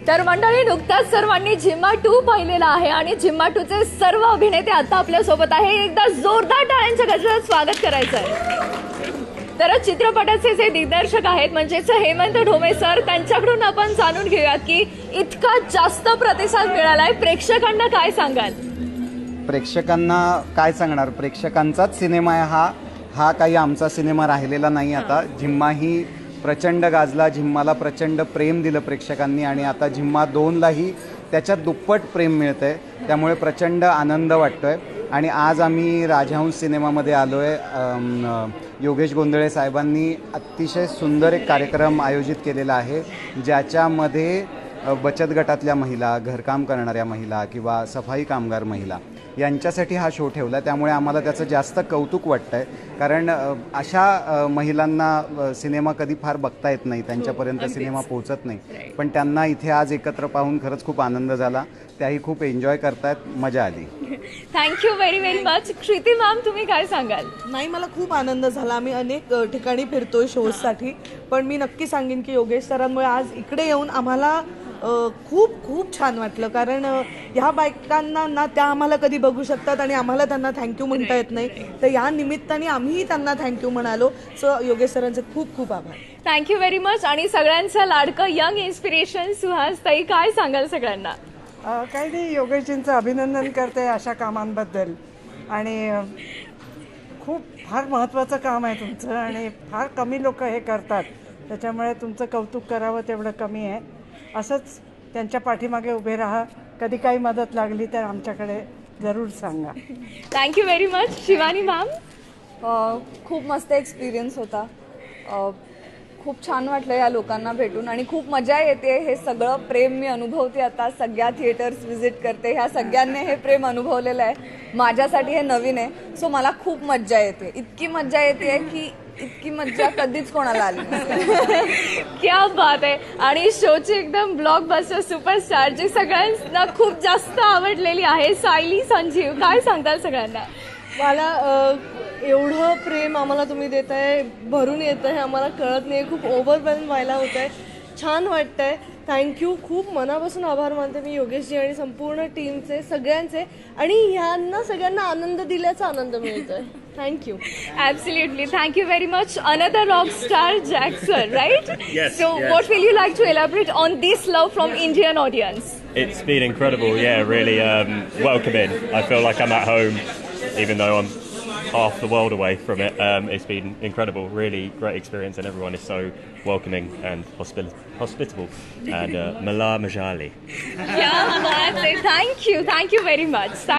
तर मंडळी नुकताच सर्वांनी झिम्मा टू पाहिलेला आहे आणि झिम्मा टूचे सर्व अभिनेते आता आपल्यासोबत आहे. एकदा जोरदार टाळ्यांच्या गजरात स्वागत करायचं आहे तर चित्रपटाचे जे दिग्दर्शक आहेत म्हणजेच हेमंत ढोमे सर त्यांच्याकडून आपण जाणून घेऊयात की इतका जास्त प्रतिसाद मिळालाय. प्रेक्षकांना काय सांगाल? प्रेक्षकांना काय सांगणार? प्रेक्षकांचाच सिनेमा आहे हा. हा काही आमचा सिनेमा राहिलेला नाही आता. झिम्मा ही प्रचंड गाजला झिम्माला प्रचंड प्रेम दिलं प्रेक्षकांनी आणि आता झिम्मा दोनलाही त्याच्यात दुप्पट प्रेम मिळतं आहे त्यामुळे प्रचंड आनंद वाटतो आहे आणि आज आम्ही राजहंस सिनेमामध्ये आलो आहे योगेश गोंधळे साहेबांनी अतिशय सुंदर एक कार्यक्रम आयोजित केलेला आहे ज्याच्यामध्ये बचत गटातल्या महिला घरकाम करणाऱ्या महिला किंवा सफाई कामगार महिला यांच्यासाठी हा शो ठेवला त्यामुळे आम्हाला त्याचं जास्त कौतुक वाटतं आहे कारण अशा महिलांना सिनेमा कधी फार बघता येत नाही. त्यांच्यापर्यंत सिनेमा पोहोचत नाही. पण त्यांना इथे आज एकत्र पाहून खरंच खूप आनंद झाला. त्याही खूप एन्जॉय करतायत. मजा आली. Thank you very very much Kriti ma'am तुम्ही काय सांगाल? नाही मला खूप आनंद झाला. आम्ही अनेक ठिकाणी फिरतोय शोजसाठी पण मी नक्की सांगेन की योगेश सरांमुळे आज इकडे येऊन आम्हाला खूप खूप छान वाटलं. कारण ह्या बायकांना ना त्या आम्हाला कधी बघू शकतात आणि आम्हाला त्यांना थँक्यू म्हणता येत नाही. तर या निमित्ताने आम्हीही त्यांना थँक्यू म्हणालो. सो योगेश सरांचे खूप खूप आभार. थँक्यू व्हेरी मच आणि सगळ्यांचं लाडकं यंग इन्स्पिरेशन सुहास. ताई काय सांगाल सगळ्यांना? काही नाही. योगेशजींचं अभिनंदन करते अशा कामांबद्दल. आणि खूप फार महत्त्वाचं काम आहे तुमचं आणि फार कमी लोक हे करतात. त्याच्यामुळे तुमचं कौतुक करावं तेवढं कमी आहे. असंच त्यांच्या पाठीमागे उभे राहा. कधी काही मदत लागली तर आमच्याकडे जरूर सांगा. Thank you very much Shivani ma'am खूप मस्त एक्सपिरियन्स होता. खूप छान वाटलं या लोकांना भेटून आणि खूप मजा येते. हे सगळं प्रेम मी अनुभवते आता. सगळ्या थिएटर्स व्हिजिट करते. ह्या सगळ्यांनी हे प्रेम अनुभवलेलं आहे. माझ्यासाठी हे नवीन आहे. सो मला खूप मज्जा येते. इतकी मज्जा येते की इतकी मज्जा कधीच कोणाला आली. क्या बात आहे. आणि शोची एकदम ब्लॉकबस्टर सुपरस्टार जी सगळ्यांना खूप जास्त आवडलेली आहे सायली संजीव. काय सांगताल सगळ्यांना? मला एवढं प्रेम आम्हाला तुम्ही देत आहे भरून येत आहे आम्हाला कळत नाही आहे खूप ओव्हरवेल व्हायला होत आहे छान वाटतं आहे थँक्यू खूप मनापासून आभार मानते मी योगेशजी आणि संपूर्ण टीमचे सगळ्यांचे. आणि ह्यांना सगळ्यांना आनंद दिल्याचा आनंद मिळतो आहे thank you absolutely thank you very much another rock star Jack Jackson right so what will you like to elaborate on this love from Indian audience it's been incredible welcome I feel like I am home even though half the world away from it. Um, it's been incredible, really great experience, and everyone is so welcoming and hospil- hospitable. And uh, Mala Majali. Yeah, that's it. Thank you. Thank you very much.